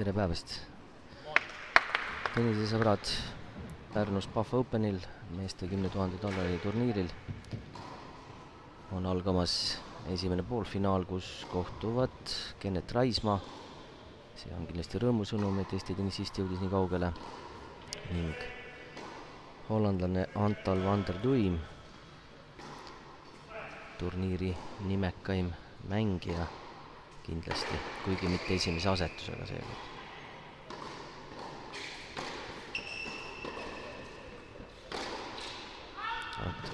tere päevast! tennisesõbrad Pärnus Pahva Openil meeste kümne tuhande dollari turniiril on algamas esimene poolfinaal, kus kohtuvad Kennet Raismaa, see on kindlasti rõõmusõnum, et Eesti tennisist jõudis nii kaugele, ning hollandlane Antal van der Duim, turniiri nimekaim mängija kindlasti, kuigi mitte esimese asetusega seekord.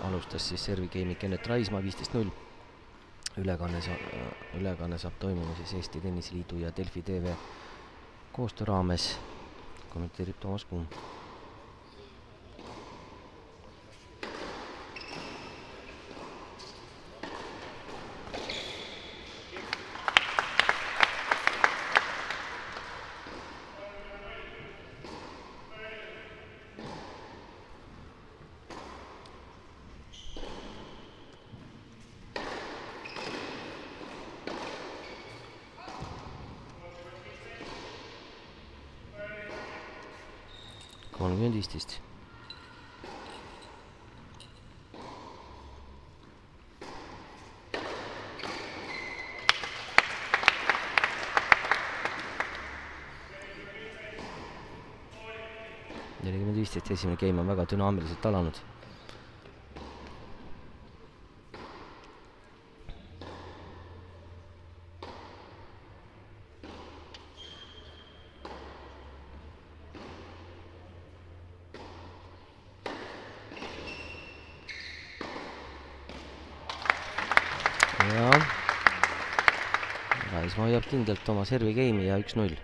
Alustas siis servi game'i Kennet Raismaa viisteist null. ülekanne sa-, ülekanne saab toimuma siis Eesti Tenniseliidu ja Delfi tv koostöö raames, kommenteerib Toomas Kumm kolmkümmend viisteist. Viisteist, esimene game on väga dünaamiliselt alanud hoiab kindlalt oma servi game'i ja üks-null.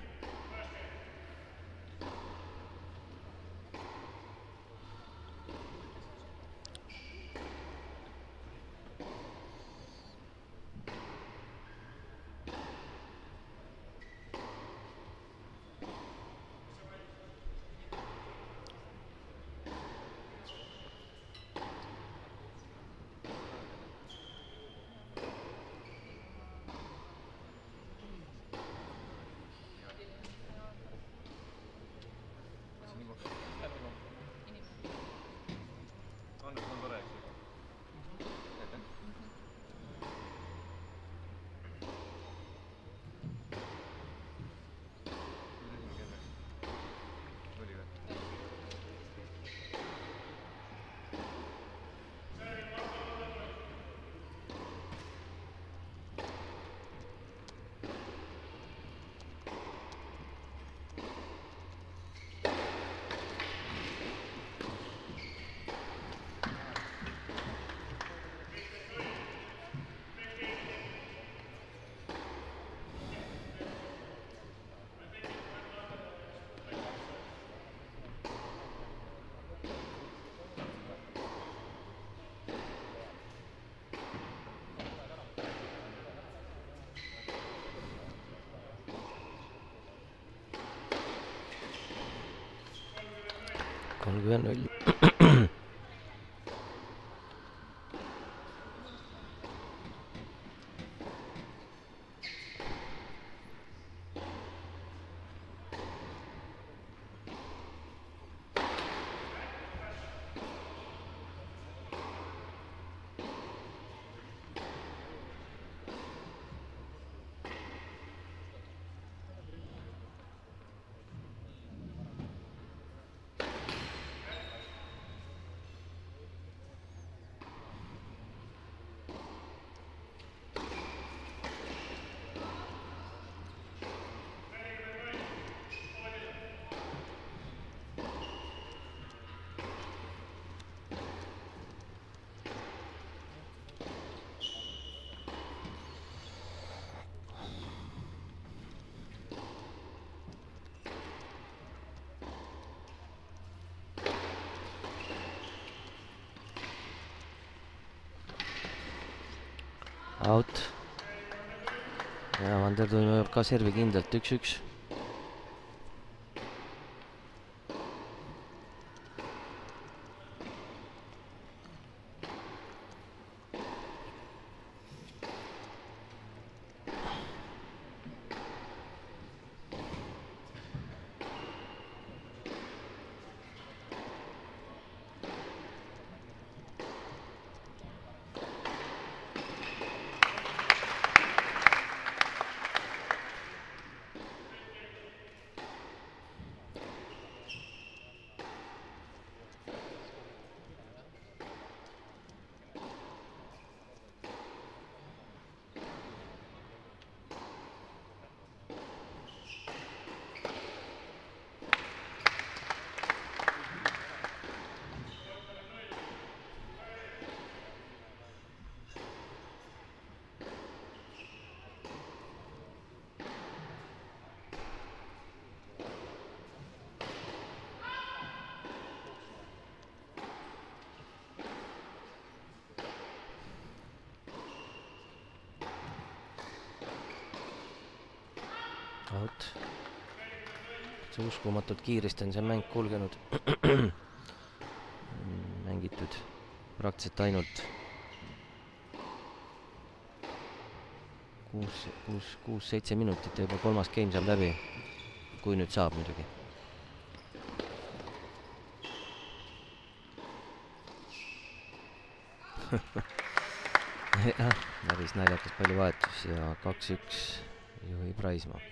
Kolmkümmend null. Ja Vander toimub ka servi kindlalt üks-üks vot, see uskumatult kiiresti on see mäng kulgenud. Mängitud praktiliselt ainult kuus, kuus, kuus-seitse minutit ja juba kolmas game saab läbi. kui nüüd saab muidugi. Jah, päris naljakas palju vahetusi ja kaks-üks juhib Raismaa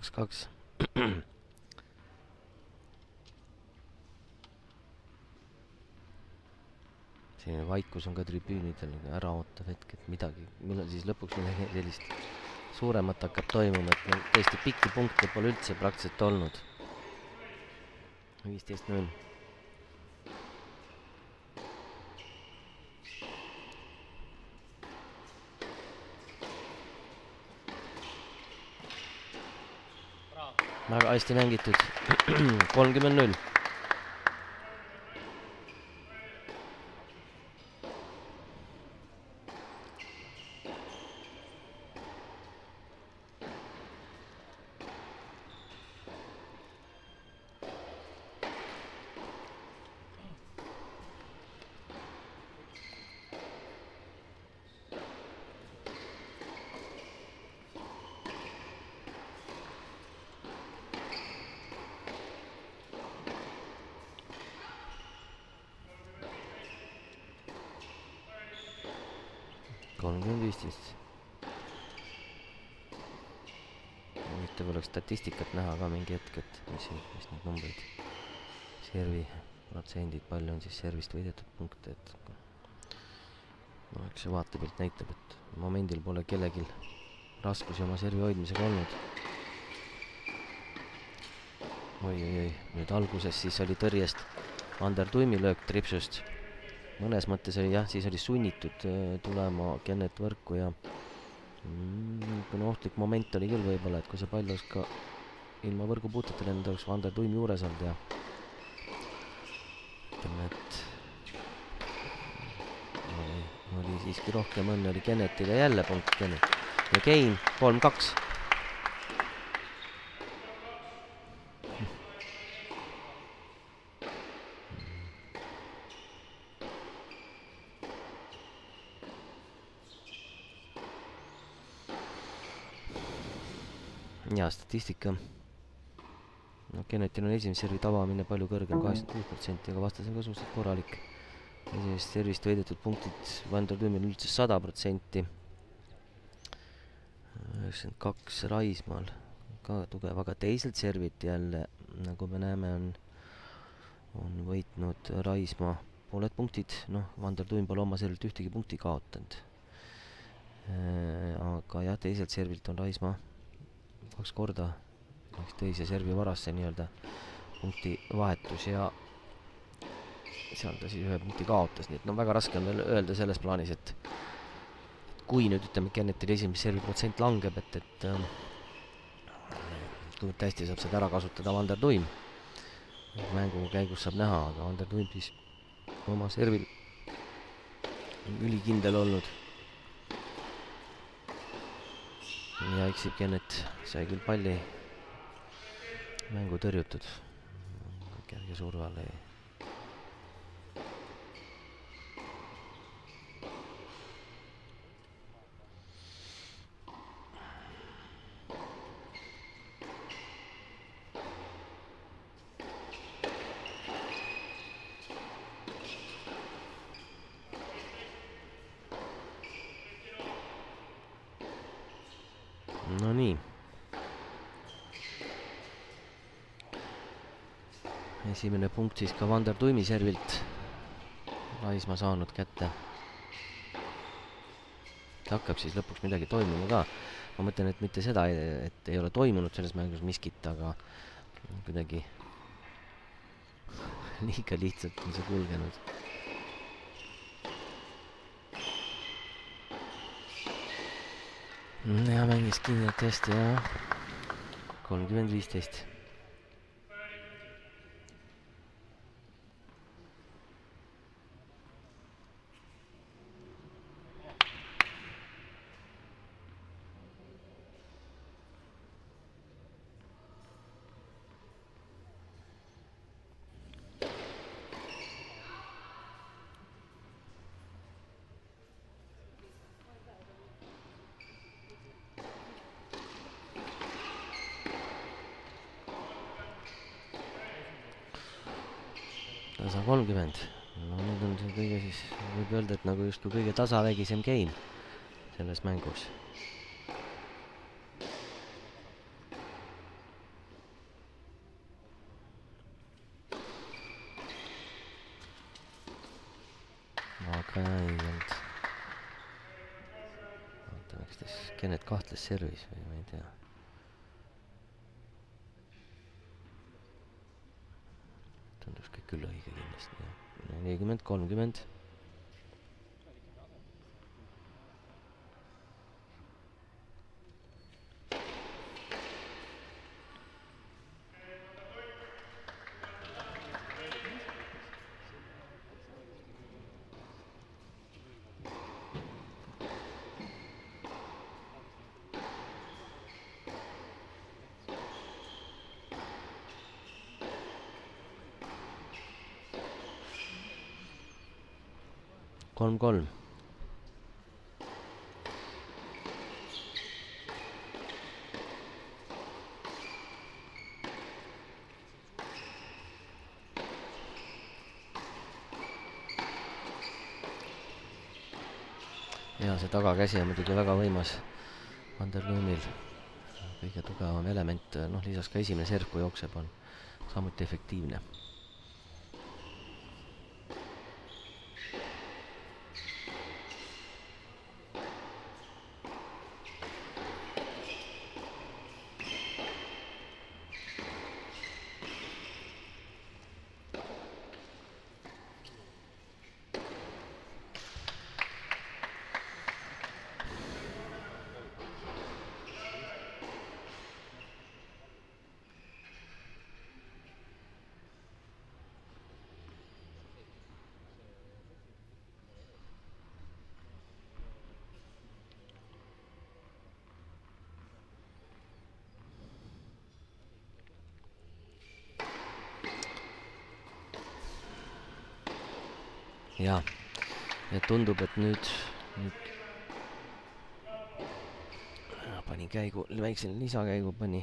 kaks, kaks. selline vaikus on ka tribüünidel nagu äraootav hetk, et midagi, millal siis lõpuks midagi sellist suuremat hakkab toimuma, et meil tõesti pikki punkte pole üldse praktiliselt olnud. viisteist null väga hästi mängitud, kolmkümmend null. kolmkümmend viisteist. huvitav oleks statistikat näha ka mingi hetk, et mis, mis need numbrid, servi protsendid, palju on siis servist võidetud punkte, et no eks see vaatepilt näitab, et momendil pole kellelgi raskusi oma servi hoidmisega olnud. Oi-oi-oi, nüüd alguses siis oli tõrjest Ander Tuimi löök tripsust. Mõnes mõttes oli jah, siis oli sunnitud äh, tulema Kennet võrku ja mm, niisugune ohtlik moment oli küll võib-olla, et kui see pall oleks ka ilma võrgupuuteta lennanud, oleks Vander Tuim juures olnud ja ütleme, et oli, oli siiski rohkem õnne oli Kennetil ja jälle punkt Kennet. ja Kein kolm-kaks ja statistika. No Kennetil on esimese servi tabamine palju kõrgem, kaheksakümmend kuus protsenti, aga vastas on ka suhteliselt korralik. esimesest servist võidetud punktid Vander Tüümil üldse sada protsenti. üheksakümmend kaks Raismaal, ka tugev, aga teiselt servilt jälle, nagu me näeme, on, on võitnud Raismaa pooled punktid, noh, Vander Tuim pole oma servilt ühtegi punkti kaotanud. aga jah, teiselt servilt on Raismaa kaks korda läks teise servi varasse nii-öelda punkti vahetus ja seal ta siis ühe punkti kaotas, nii et no väga raske on veel öelda selles plaanis, et kui nüüd ütleme, Kennetil esimese servi protsent langeb, et, et äh, kuivõrd hästi saab seda ära kasutada Vander Tuim. mängu käigus saab näha, aga Vander Tuim siis oma servil ülikindel olnud ja eksib Kennet, sai küll palli mängu tõrjutud. kerge surve all ei esimene punkt siis ka Vander Tuimi servilt Raismaa saanud kätte. hakkab siis lõpuks midagi toimuma ka. ma mõtlen, et mitte seda, et ei ole toimunud selles mängus miskit, aga kuidagi liiga lihtsalt on see kulgenud. ja mängis kindlalt tõesti jah, kolmkümmend viisteist tasa kolmkümmend. no nüüd on see kõige siis, võib öelda, et nagu justkui kõige tasavägisem game selles mängus. aga ei olnud. oota, kas ta siis, Kennet kahtles servis või ma ei tea tundus kõik küll õige kindlasti, jah. nelikümmend, kolmkümmend. Kolm, ja see tagakäsi on muidugi väga võimas Vanderloomil. kõige tugevam element, noh lisaks ka esimene serv, kui jookseb, on samuti efektiivne jaa, et tundub, et nüüd, nüüd pani käigu, väikse lisakäigu pani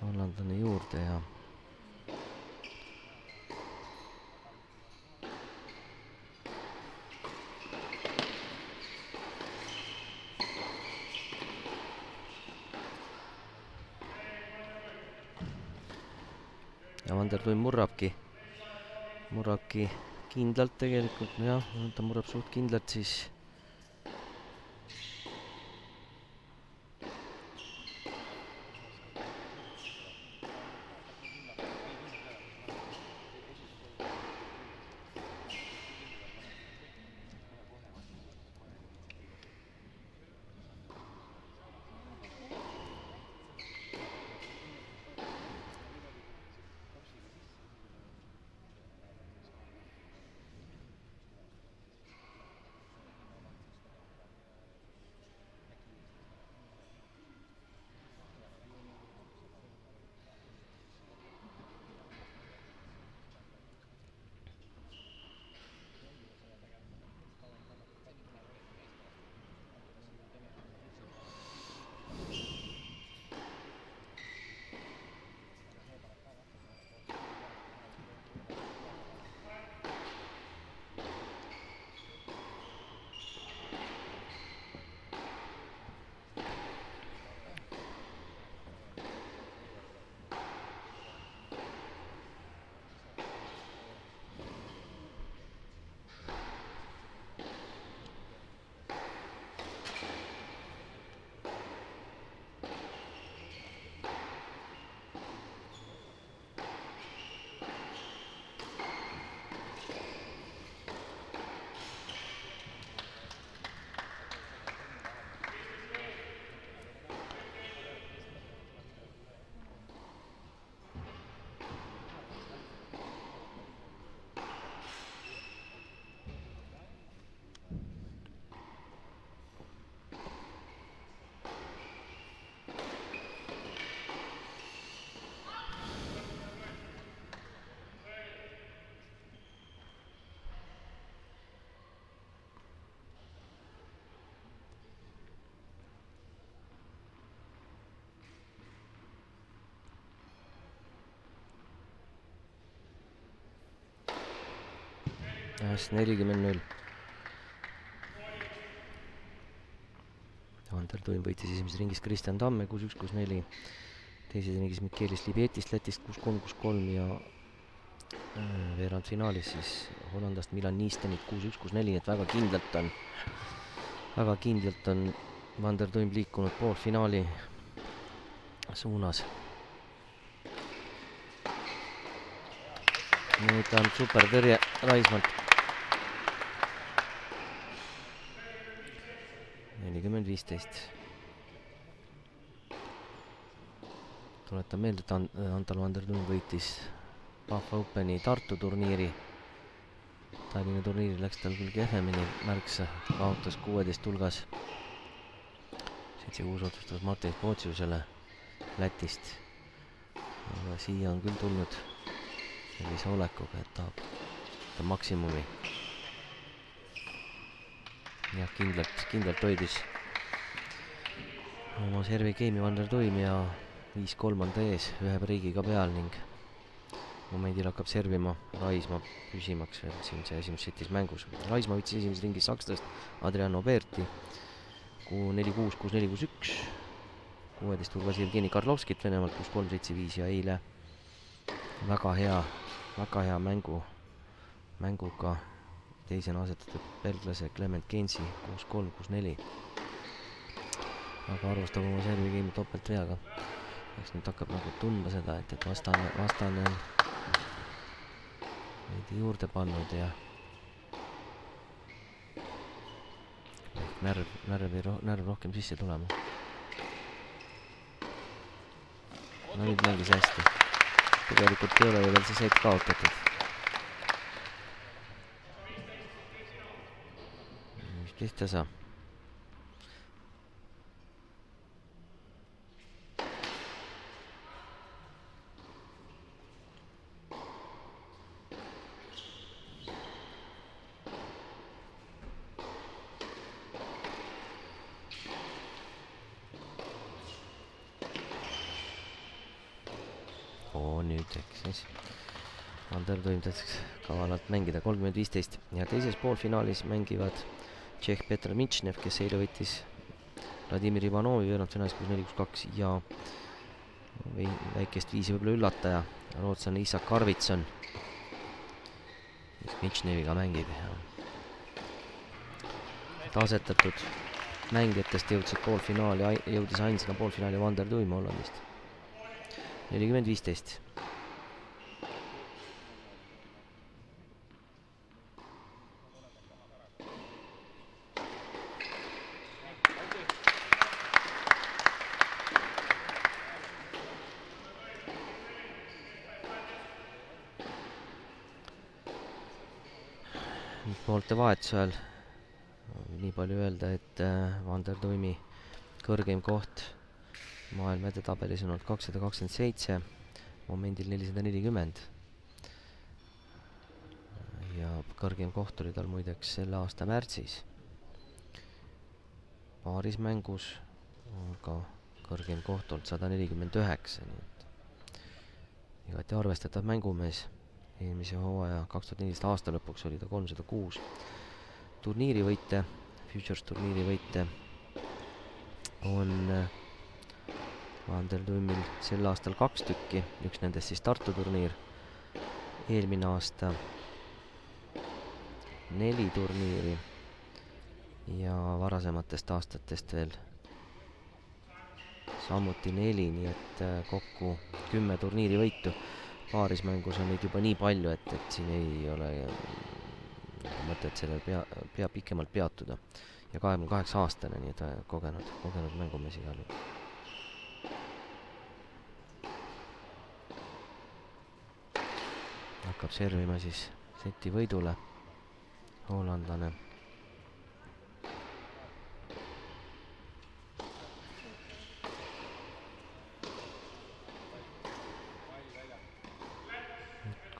hollandlane juurde ja ja Vanderlui murrabki, murrabki kindlalt tegelikult, jah, ta murrab suht kindlalt siis just nelikümmend null. Ander Tuim võitis esimeses ringis Kristjan Tamme kuus üks, kuus neli. teises ringis Mikelis Libietist Lätist kuus kolm, kuus kolm ja äh, veerandfinaalis siis Hollandast Milan Niistenit kuus üks, kuus neli, et väga kindlalt on, väga kindlalt on Vander Tuim liikunud poolfinaali suunas. nüüd on supertõrje Raismalt nelikümmend viisteist. tuletan meelde, et Ant-, Antal Vanderlund võitis Pahva Openi Tartu turniiri. Tallinna turniiril läks tal küll kehvemini märksa, kaotas kuueteist hulgas. seitse-kuus otsustas Martin Pootsiusele Lätist. aga siia on küll tulnud sellise olekuga, et tahab, tahab maksimumi jah, kindlalt, kindlalt hoidis oma servi game'i Vander Tuim ja viis-kolm on ta ees ühe breigiga peal ning momendil hakkab servima Raismaa püsimaks veel siin see esimeses setis mängus. Raismaa võttis esimeses ringis sakslast Adriano Berti kuu neli kuus, kuus neli, kuus üks. kuueteist hulgas Jevgeni Karlovskit Venemaalt kuus kolm, seitse viis ja eile väga hea, väga hea mängu, mänguga teisena asetatud belglase Clement Gainsi kuus kolm, kuus neli. Aga arvustab oma servi game topeltveaga. eks nüüd hakkab nagu tundma seda, et, et vastane, vastane on veidi juurde pannud ja ehk närv, närvi, närv rohkem sisse tulema. no nüüd mängis hästi. tegelikult ei ole ju veel see set kaotatud kes ta saab? nüüd ehk siis Tahtis kavalalt mängida, kolmkümmend viisteist ja teises poolfinaalis mängivad Tšehh Petr Mitšnev, kes eile võttis Vladimir Ivanovi veerandfinaalis kuus neli, kuus kaks ja või väikest viisi võib-olla üllataja, rootslane Isak Arvitson, mis Mitšneviga mängib? Ja tasetatud mängijatest jõudsid poolfinaali, jõudis ainsana poolfinaali Vander Tuim Hollandist. nelikümmend viisteist vahetusel nii palju öelda, et äh, Vander Tuimi kõrgeim koht maailma edetabelis on olnud kakssada kakskümmend seitse, momendil nelisada nelikümmend. ja kõrgem koht oli tal muideks selle aasta märtsis. paaris mängus, aga kõrgem koht olnud sada nelikümmend üheksa, nii et igati arvestatav mängumees eelmise hooaja kaks tuhat neliteist aasta lõpuks oli ta kolmsada kuus. Turniirivõite, Futures turniiri võite on Vander Tummil sel aastal kaks tükki, üks nendest siis Tartu turniir, eelmine aasta neli turniiri ja varasematest aastatest veel samuti neli, nii et äh, kokku kümme turniirivõitu paarismängus on neid juba nii palju, et, et siin ei ole äh, mõtet sellel pea, pea pikemalt peatuda. ja kahekümne kaheksa aastane, nii et äh, kogenud, kogenud mängumees igal juhul. hakkab servima siis seti võidule hollandlane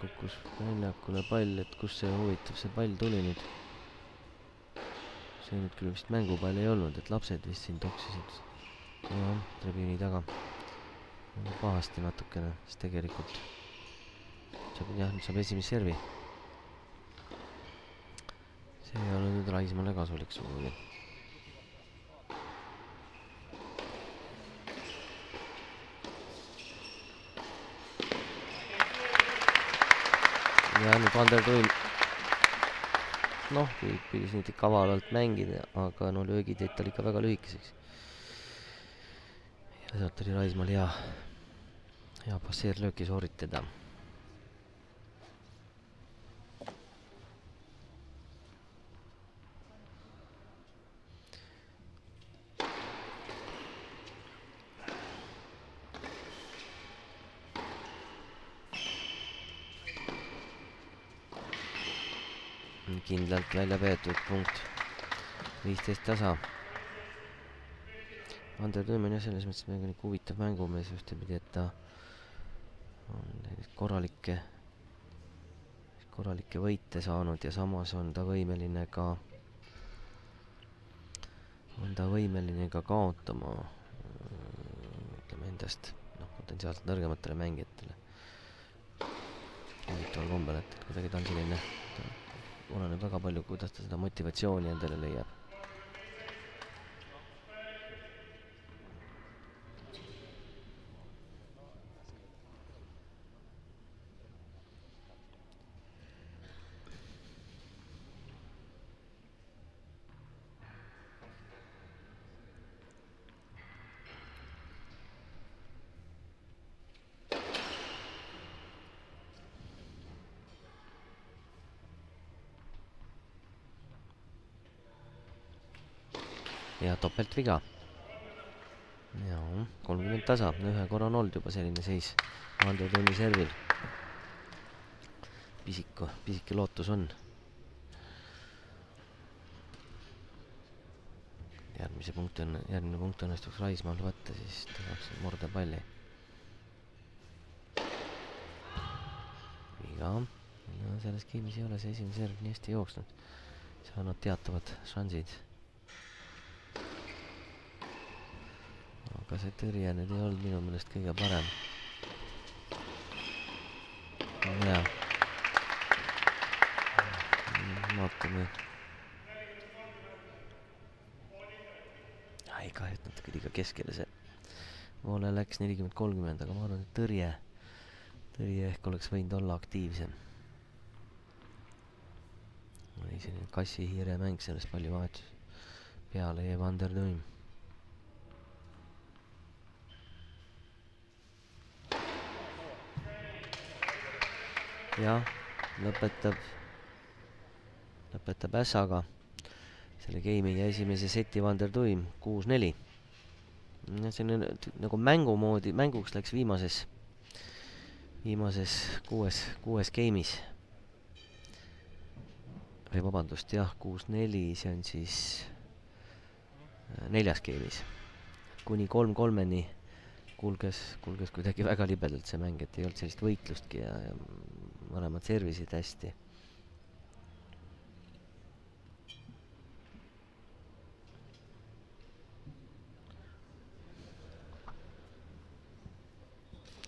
kukkus väljakule pall, et kust see huvitav see pall tuli nüüd. see nüüd küll vist mängupall ei olnud, et lapsed vist siin toksisid. jah, tribüüni taga. pahasti natukene, sest tegelikult saab, jah, nüüd saab esimese servi. see ei ole nüüd Raismaale kasulik sugugi ja nüüd Vander Tuim noh, püüdis nüüd kavalalt mängida, aga no löögid jäid tal ikka väga lühikeseks. ja sealt oli Raismaal hea, hea passeerlööki sooritada kindlalt välja peetud punkt, viisteist tasa. Ander Tõmm on jah, selles mõttes väga niisugune huvitav mängumees ühtepidi, et ta on korralikke, korralikke võite saanud ja samas on ta võimeline ka, on ta võimeline ka kaotama ütleme endast noh, potentsiaalselt nõrgematele mängijatele. huvitaval kombel, et kuidagi ta on selline ta oleneb väga palju, kuidas ta seda motivatsiooni endale leiab. Ja topeltviga. jaa, kolmkümmend tasa, ühe korra on olnud juba selline seis Ando Tunni servil. pisiku, pisike lootus on. järgmise punkti on, järgmine punkt õnnestuks Raismaal võtta, siis ta saaks murda palli. viga. no selles skeemis ei ole see esimene serv nii hästi jooksnud. saanud teatavad šansid aga see tõrje nüüd ei olnud minu meelest kõige parem. jaa. vaatame. ei kahju, et natuke liiga keskele see voole läks nelikümmend, kolmkümmend, aga ma arvan, et tõrje, tõrje ehk oleks võinud olla aktiivsem. oli selline kassi-hiire mäng, sellest palju vahetus peale jäi Vandernõim jah, lõpetab, lõpetab ässaga selle game'i ja esimese seti Vandertuim kuus-neli. selline nagu mängu moodi, mänguks läks viimases, viimases kuues, kuues game'is. või vabandust, jah, kuus-neli, see on siis äh, neljas game'is. kuni kolm-kolmeni kulges, kulges kuidagi väga libedalt see mäng, et ei olnud sellist võitlustki ja, ja mõlemad servisid hästi.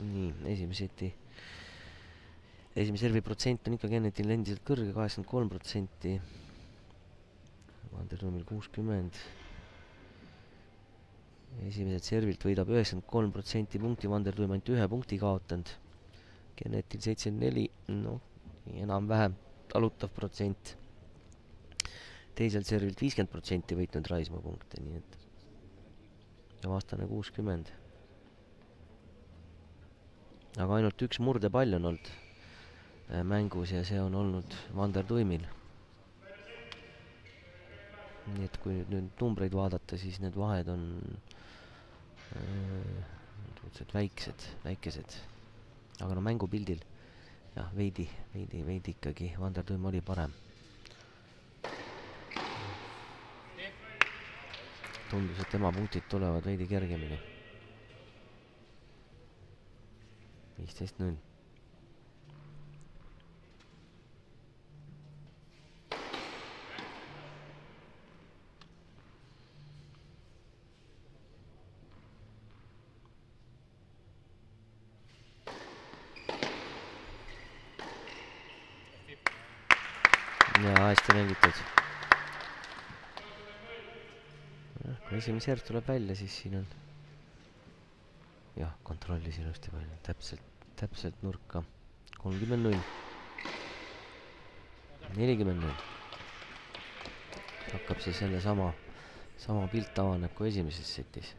nii, esimese seti, esimese servi protsent on ikkagi Ennetil endiselt kõrge, kaheksakümmend kolm protsenti. Vandernõmmil kuuskümmend esimeselt servilt võidab üheksakümmend kolm protsenti punkti, Vandertuim ainult ühe punkti kaotanud. Genetil seitsekümmend neli, noh, enam-vähem talutav protsent. teiselt servilt viiskümmend protsenti võitnud Raismaa punkte, nii et ja vastane kuuskümmend. aga ainult üks murdepall on olnud äh, mängus ja see on olnud Vander Tuimil. nii et kui nüüd, nüüd numbreid vaadata, siis need vahed on äh, suhteliselt väiksed, väikesed aga no mängupildil jah, veidi, veidi, veidi ikkagi Vander Tuim oli parem. tundus, et tema punktid tulevad veidi kergemini. viisteist null jaa, hästi mängitud. Kui esimene serv tuleb välja, siis siin on jah, kontrollisin hästi palju, täpselt, täpselt nurka. kolmkümmend null. nelikümmend null. hakkab siis jälle sama, sama pilt avaneb kui esimeses setis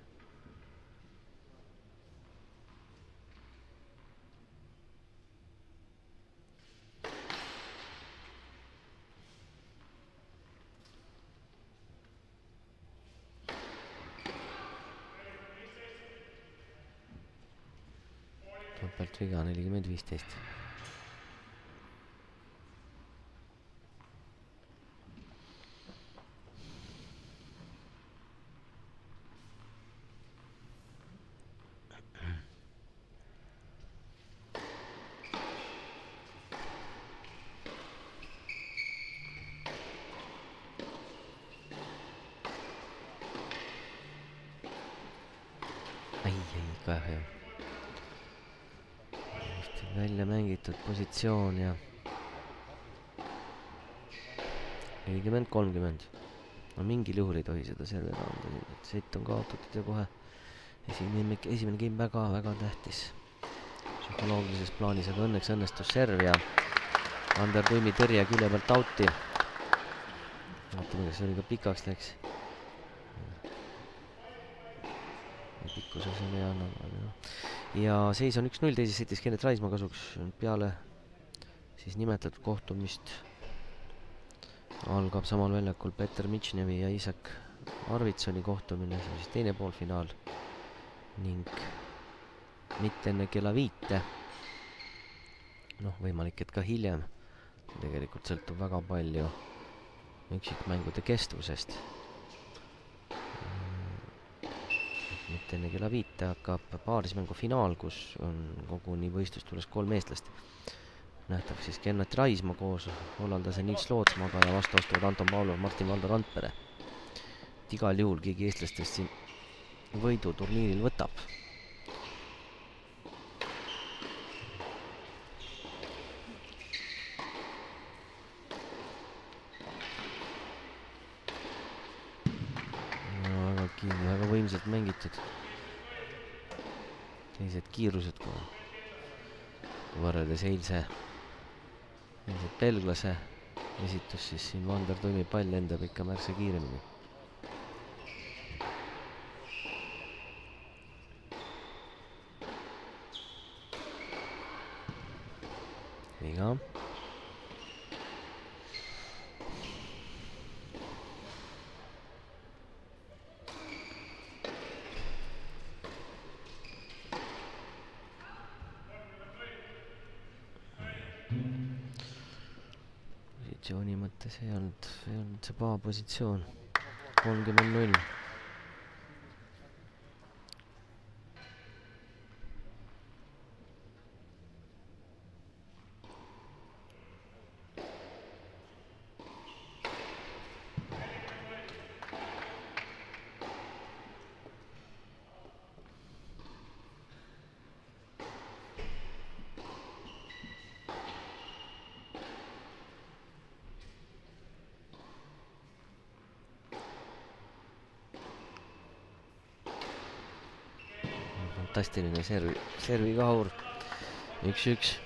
viga, nelikümmend viisteist. ai, ai, kahju välja mängitud positsioon ja nelikümmend, kolmkümmend. no mingil juhul ei tohi seda serveri anda, et sett on kaotatud ja kohe esimene, esimene game väga-väga tähtis. psühholoogilises plaanis, aga õnneks õnnestus serv ja Ander Tuimi tõrje külje pealt out'i. vaatame, kas see oli ka pikaks läks. pikkuses oli jah, noh ja seis on üks-null teises setis Kennet Raismaa kasuks. Peale siis nimetatud kohtumist. Algab samal väljakul Peeter Mitšnevi ja Isak Arvitsoni kohtumine, see on siis teine poolfinaal. Ning mitte enne kella viite. noh, võimalik, et ka hiljem. tegelikult sõltub väga palju üksikmängude kestvusest mitte enne kella viite hakkab paarismängu finaal, kus on koguni võistlustules kolm eestlast. nähtav siis Gennat Raismaa koos hollandlase Nils Lootsmaga ja vastu astuvad Anton Pavlov, Martin-Valdo Randpere. et igal juhul keegi eestlastest siin võidu turniiril võtab. Mängitud. teised kiirused kui, võrreldes eilse, eilse belglase esitus, siis siin Vander toimib, pall lendab ikka märksa kiiremini viga. Positsiooni mõttes ei olnud, ei olnud see paha positsioon. kolmkümmend null fantastiline servi, servikaur. üks-üks.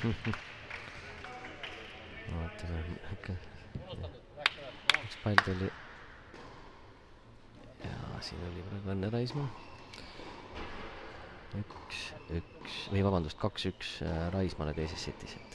vaatame ikka, üks pall tuli. ja siin oli praegu Õnne Raismaa. üks, üks või vabandust, kaks-üks Raismaale teises setis, et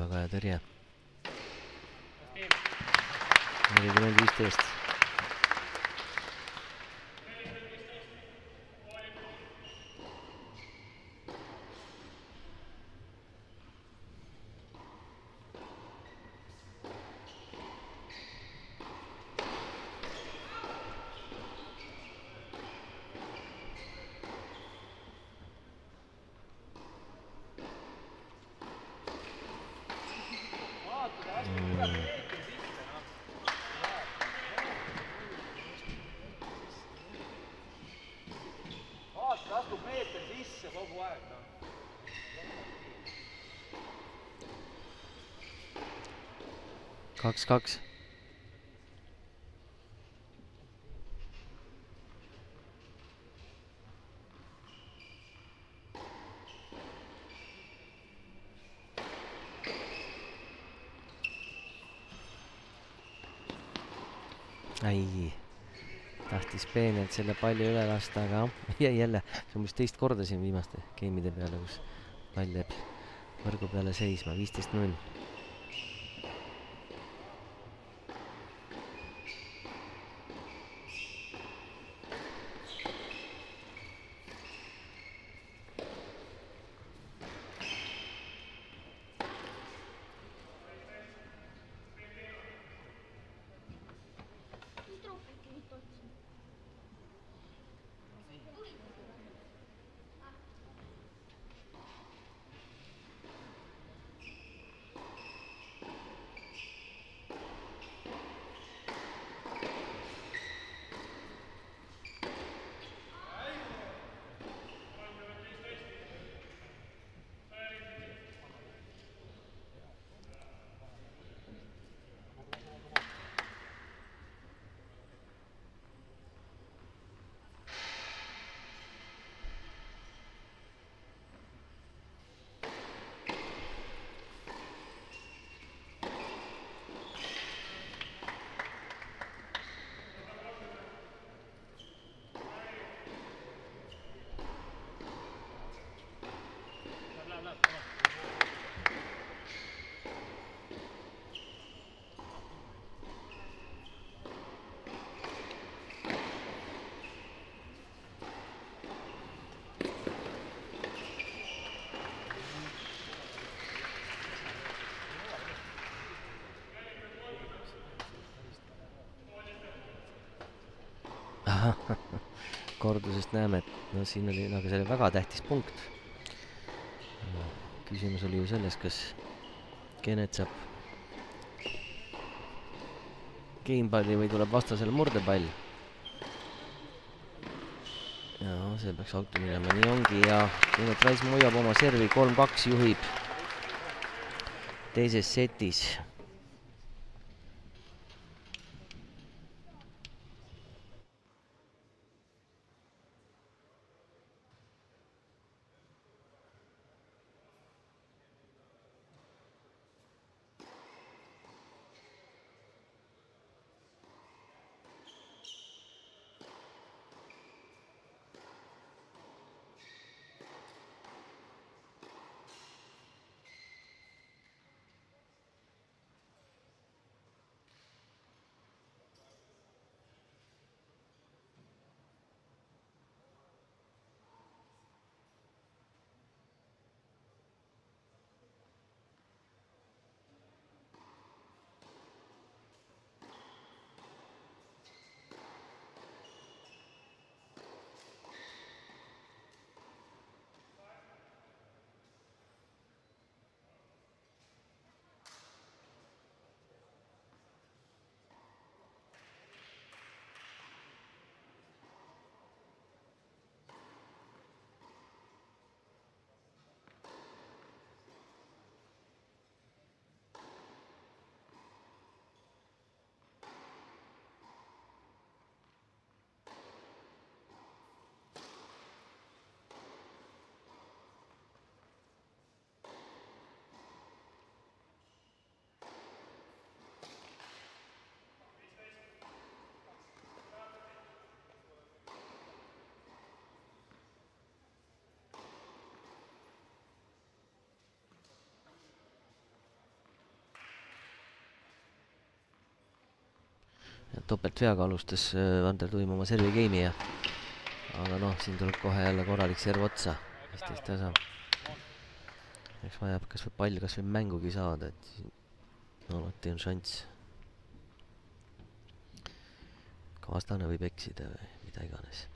väga hea tõrje. nelikümmend viisteist. vaata, astub meeter sisse kogu aeg, noh. kaks, kaks. ai, tahtis peenelt selle palli üle lasta, aga jäi jälle, see on vist teist korda siin viimaste geimide peale, kus pall jääb võrgu peale seisma, viisteist null. Kordusest näeme, et no siin oli, no aga see väga tähtis punkt. küsimus oli ju selles, kas Genet saab geimpalli või tuleb vastasele murdepall. jaa, see peaks auto minema, nii ongi ja Genet Raismaa hoiab oma servi, kolm-kaks juhib teises setis topeltveaga alustas äh, Vander Tuim oma servi game'i ja aga noh, siin tuleb kohe jälle korralik serv otsa, viisteist tasa. eks vajab kas või pall kas või mängugi saada, et alati on šanss. ka vastane võib eksida või mida iganes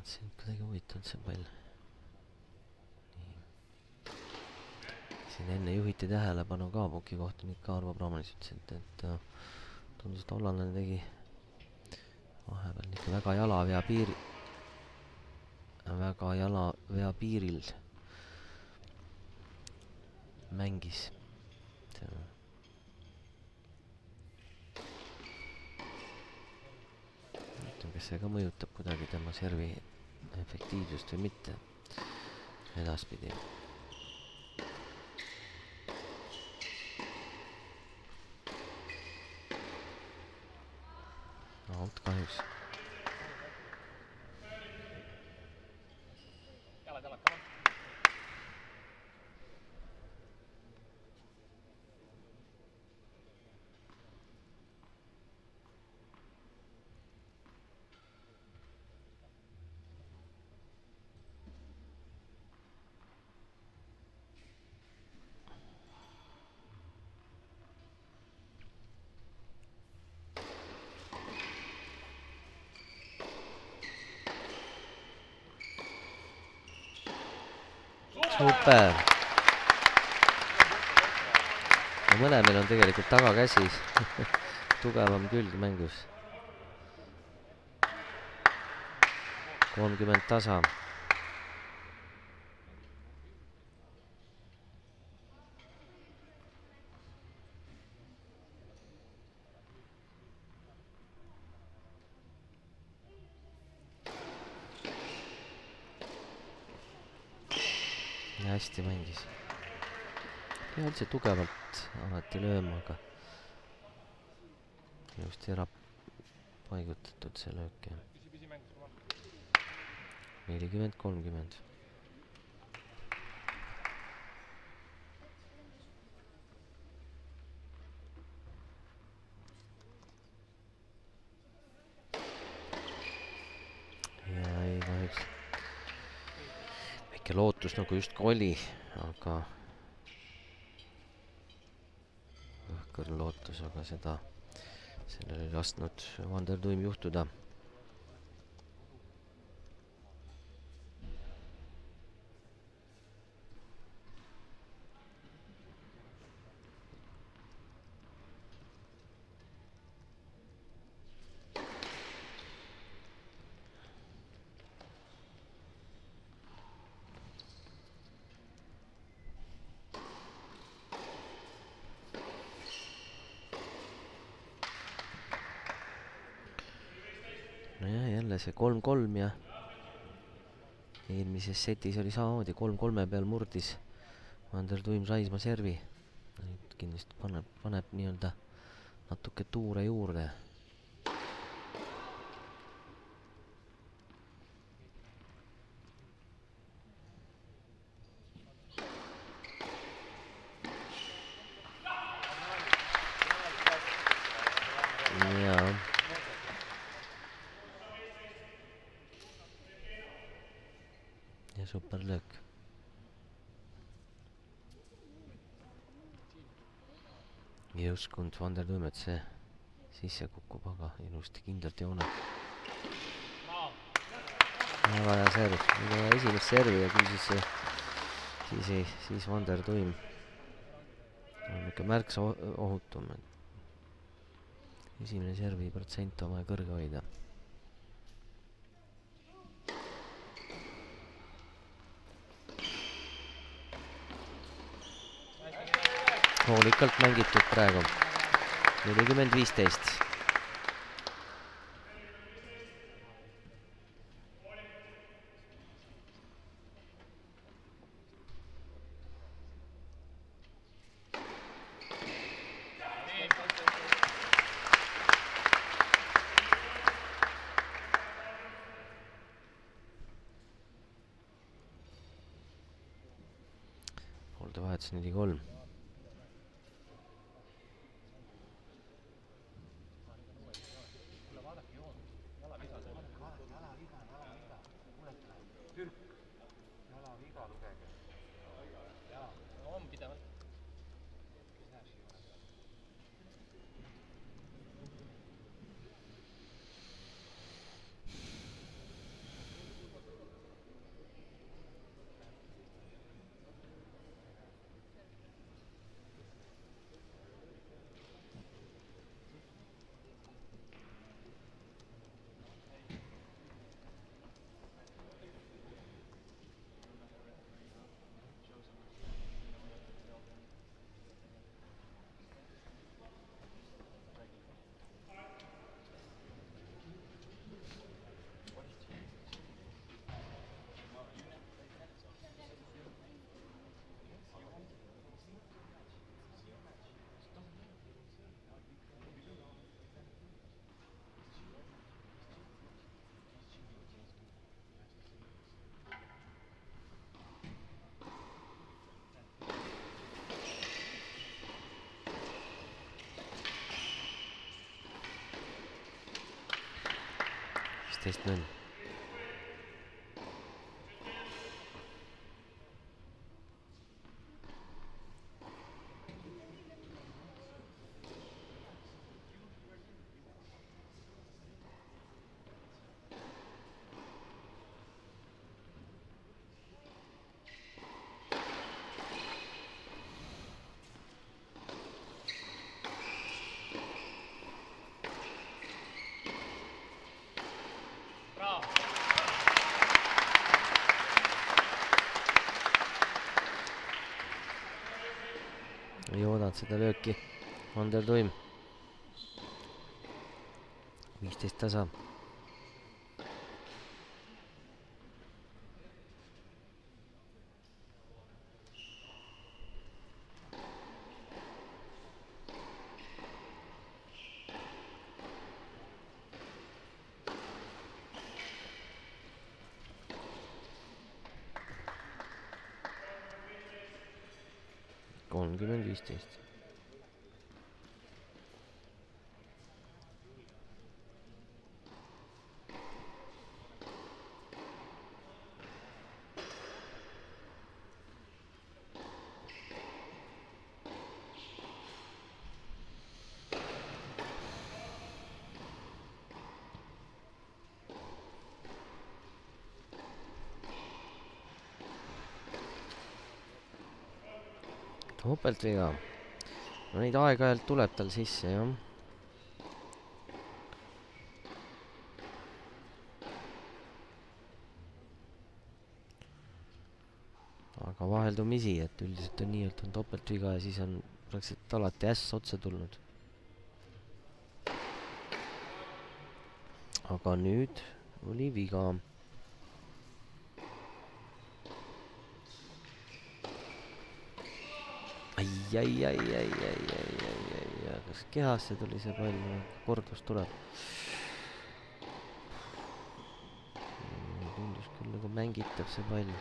vaatasin, kuidagi huvitanud see pall. nii. siin enne juhiti tähelepanu ka Puki kohtunik Arvo Pramanis ütles, et, et äh, tundus, et hollandlane tegi vahepeal ikka väga jalavea piiri, väga jalavea piiril mängis. kas see ka mõjutab kuidagi tema servi efektiivsust või mitte edaspidi. close. Super. ja mõlemil on tegelikult tagakäsis tugevam külg mängus. kolmkümmend tasa hästi mängis. Ja üldse tugevalt alati lööma, aga ilusti ära paigutatud see löök ja nelikümmend, kolmkümmend. Väike lootus nagu justkui oli, aga õhkõrn lootus, aga seda, sellel ei lasknud Vander Tuim juhtuda see kolm-kolm ja eelmises setis oli samamoodi kolm kolme peal murdis Vander Tuim Raismaa servi. nüüd kindlasti paneb, paneb nii-öelda natuke tuure juurde ei uskunud Vander Tuum, et see sisse kukub, aga ilusti kindlalt jooneb. väga hea serv, väga hea esimest servi ja küll siis see, siis ei, siis Vander Tuim on ikka märksa ohutum. esimene servi protsent on vaja kõrge hoida hoolikalt mängitud praegu. nelikümmend viisteist. Test 0. saanud seda lööki. on tal tuim. viisteist tasa есть. topeltviga. no neid aeg-ajalt tuleb tal sisse jah. aga vaheldumisi, et üldiselt on nii, et on topeltviga ja siis on praktiliselt alati äss otse tulnud. aga nüüd oli viga ai, ai, ai, ai, ai, ai, ai, ai, kas kehasse tuli see pall või kordus tuleb? tundus küll nagu mängitav see pall.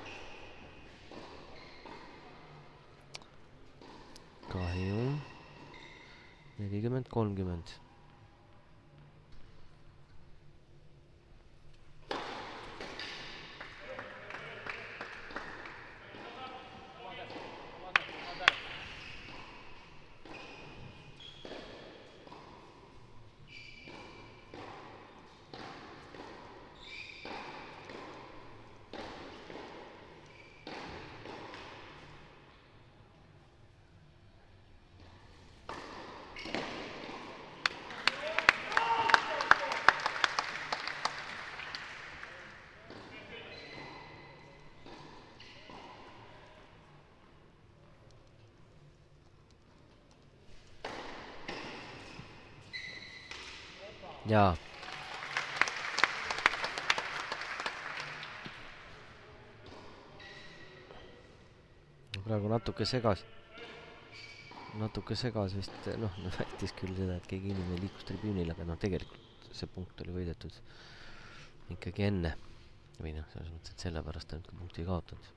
kahju. nelikümmend, kolmkümmend. jaa. praegu natuke segas, natuke segas vist, noh, väitis küll seda, et keegi inimene liikus tribüünil, aga noh, tegelikult see punkt oli võidetud ikkagi enne või noh, selles mõttes, et sellepärast ta nüüd ka punkti ei kaotanud.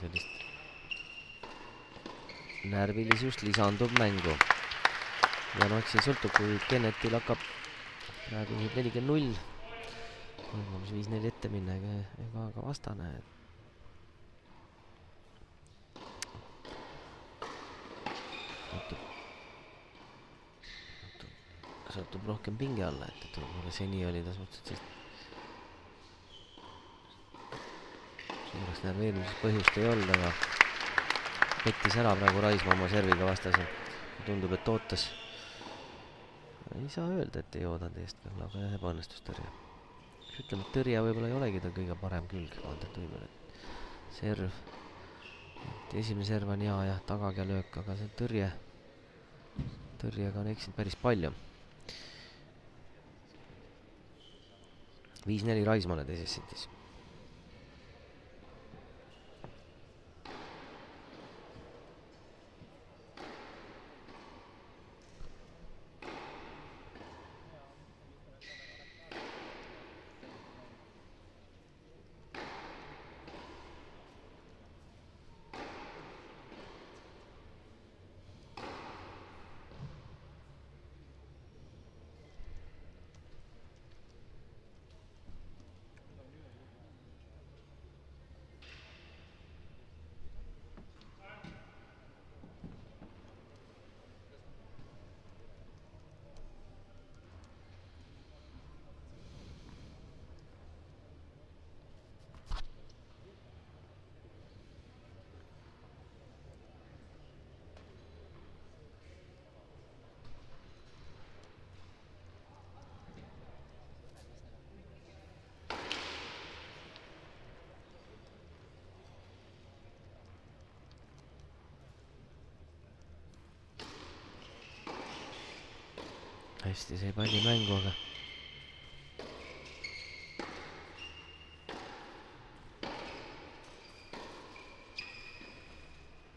sellist närvilisust lisandub mängu. ja noh, eks see sõltub, kui Kennetil hakkab praegu nelikümmend null, võimalus viis-neli ette minna, ega, ega ka vastane. satub, satub rohkem pinge alla, et, et võib-olla seni oli ta suhteliselt suureks närveerimiseks põhjust ei olnud, aga pettis ära praegu Raismaa oma serviga vastase. tundub, et ootas. ei saa öelda, et ei oodanud eestkõne, aga ebaõnnestus tõrje. Ütleme, et tõrje võib-olla ei olegi ta kõige parem külg Vander Tuimel, et serv, et esimene serv on hea jah, tagakäelöök, aga see tõrje, tõrjega on eksinud päris palju. viis-neli Raismaale teises setis hästi sai palli mängu, aga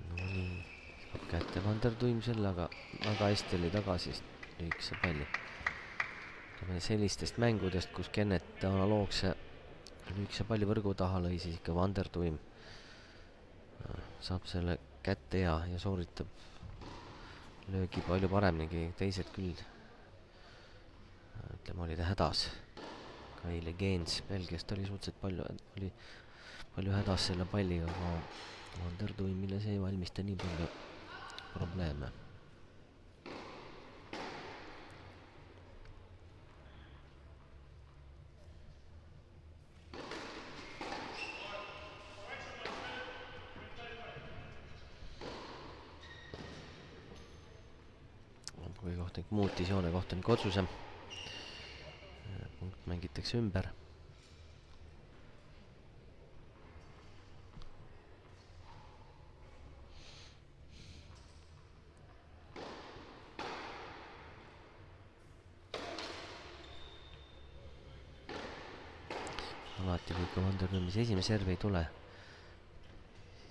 no nii, saab kätte Vander Tuim selle, aga väga hästi oli tagasi lühikese palli. ütleme sellistest mängudest, kus Kennet analoogse lühikese palli võrgu taha lõi, siis ikka Vander Tuim saab selle kätte ja, ja sooritab löögi palju paremini, teised küll ütleme, oli ta hädas. Kaile Gens Belgiast oli suhteliselt palju, oli palju hädas selle palliga, aga Vander Tuimile see ei valmista nii palju probleeme. kui kohtunik muutis joonekohtuniku otsuse punkt mängitakse ümber. alati, kui Commander Rõmmis esimene serv ei tule,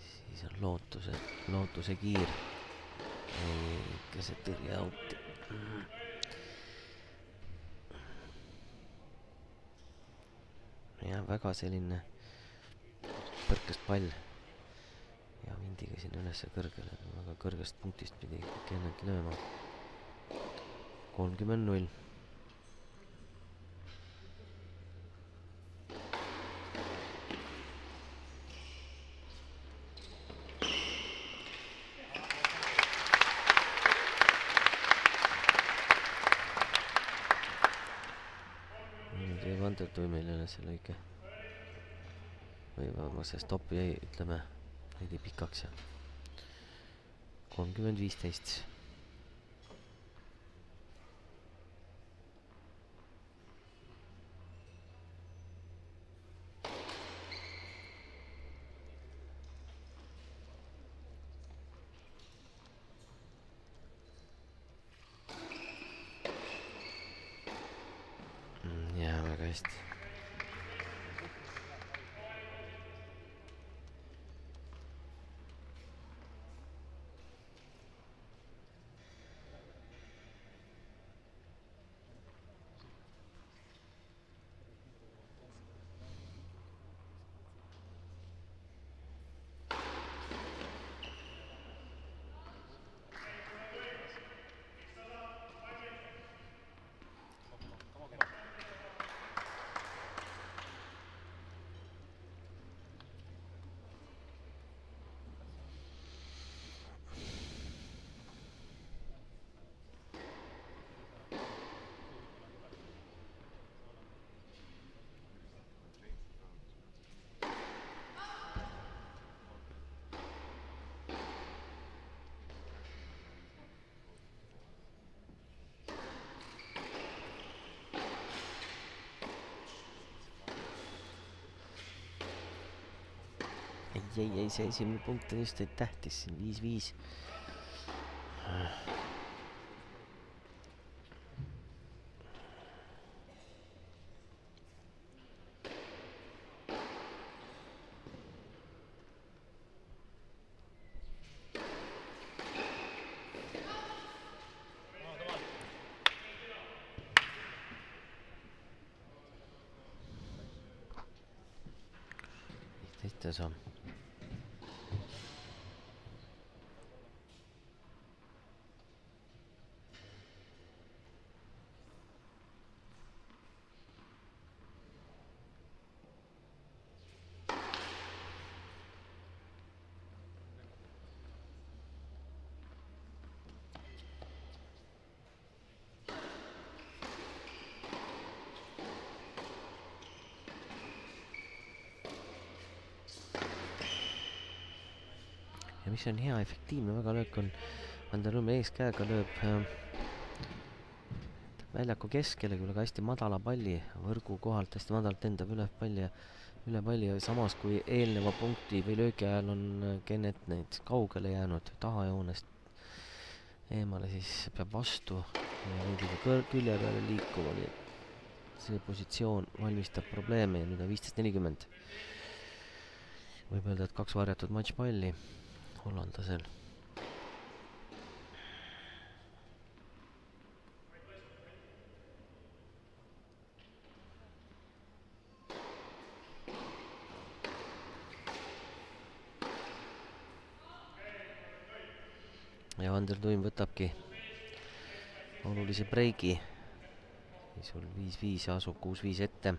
siis on lootuse, lootuse kiir. ikka see tõrje jah, väga selline põrkest pall ja vindiga sinna ülesse kõrgele, väga kõrgest punktist pidi Kennet lööma. kolmkümmend null. Nüüd jäi Vander Tuimil jälle see lõike või vabandust, see stopp jäi, ütleme, veidi pikaks ja kolmkümmend viisteist. Ei, ei, see esimene punkt on just tähtis siin, viis-viis. teist ei ja mis on hea, efektiivne väga löök on, Vandernõmme eeskäega lööb äh, väljaku keskele küll väga hästi madala palli, võrgu kohalt hästi madalalt lendab üle palli ja üle palli ja samas kui eelneva punkti või löögi ajal on äh, Kennet neid kaugele jäänud tahajoonest eemale, siis peab vastu ja veidi ka külje peale liikuma, nii et see positsioon valmistab probleeme ja nüüd on viisteist nelikümmend. võib öelda, et kaks varjatud matšpalli hollandlasel. ja Vander Tuim võtabki olulise breigi. siis sul viis-viis ja asub kuus-viis ette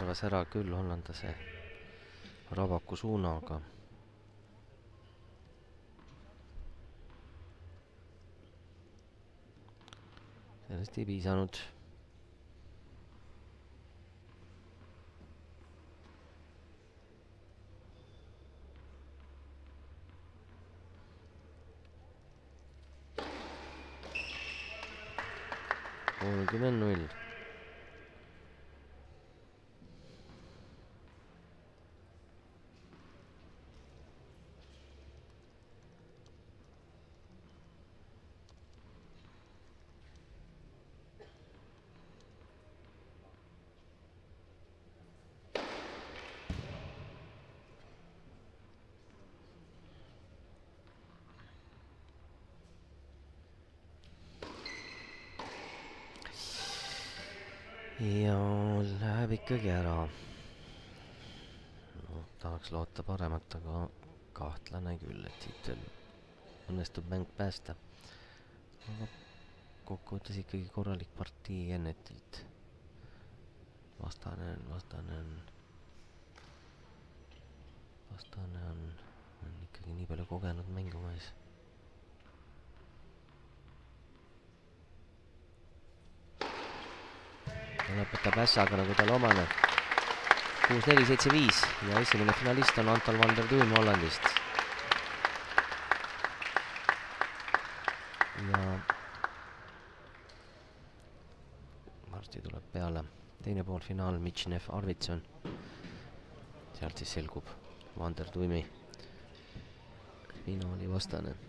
arvas ära küll hollandlase Rabaku suunaga. sellest ei piisanud. kolmkümmend null ja läheb ikkagi ära. no tahaks loota paremat, aga kahtlane küll, et siit õnnestub mäng päästa. aga kokkuvõttes ikkagi korralik partii Ennetilt. vastane on, vastane on, vastane on, on ikkagi nii palju kogenud mängumees ja lõpetab ässaga, nagu tal omane. kuus, neli, seitse, viis ja esimene finalist on Anton van der Tuun Hollandist. ja varsti tuleb peale teine poolfinaal, Michnev Arvitson. sealt siis selgub Van der Tuimi finaali vastane